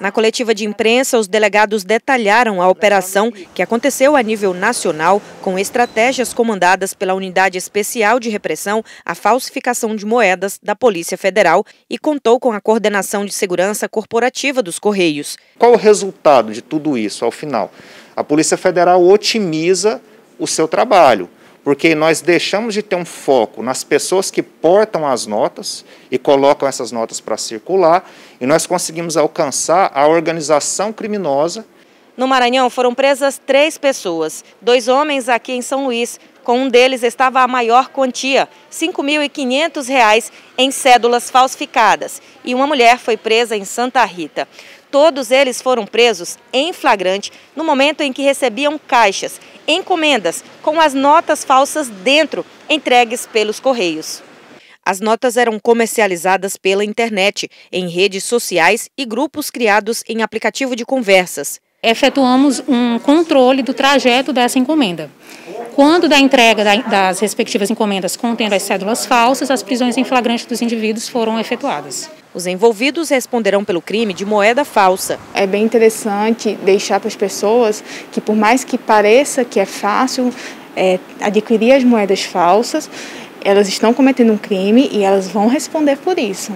Na coletiva de imprensa, os delegados detalharam a operação que aconteceu a nível nacional com estratégias comandadas pela Unidade Especial de Repressão à Falsificação de Moedas da Polícia Federal e contou com a coordenação de segurança corporativa dos Correios. Qual o resultado de tudo isso ao final? A Polícia Federal otimiza o seu trabalho porque nós deixamos de ter um foco nas pessoas que portam as notas e colocam essas notas para circular, e nós conseguimos alcançar a organização criminosa. No Maranhão foram presas três pessoas, dois homens aqui em São Luís. Com um deles estava a maior quantia, R$ 5.500 em cédulas falsificadas, e uma mulher foi presa em Santa Rita. Todos eles foram presos em flagrante no momento em que recebiam caixas, encomendas com as notas falsas dentro, entregues pelos Correios. As notas eram comercializadas pela internet, em redes sociais e grupos criados em aplicativo de conversas. Efetuamos um controle do trajeto dessa encomenda. Quando da entrega das respectivas encomendas contendo as cédulas falsas, as prisões em flagrante dos indivíduos foram efetuadas. Os envolvidos responderão pelo crime de moeda falsa. É bem interessante deixar para as pessoas que, por mais que pareça que é fácil é, adquirir as moedas falsas, elas estão cometendo um crime e elas vão responder por isso.